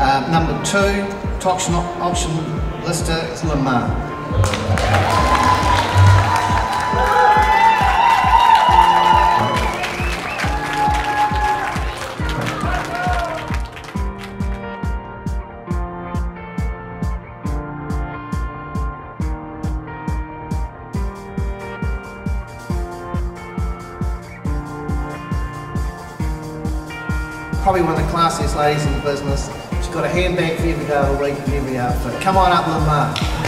Uh, number two, auction, auction lister is Lin Ma. Probably one of the classiest ladies in the business. She's got a handbag for every day of the week and every outfit. Come on up, Lin Ma.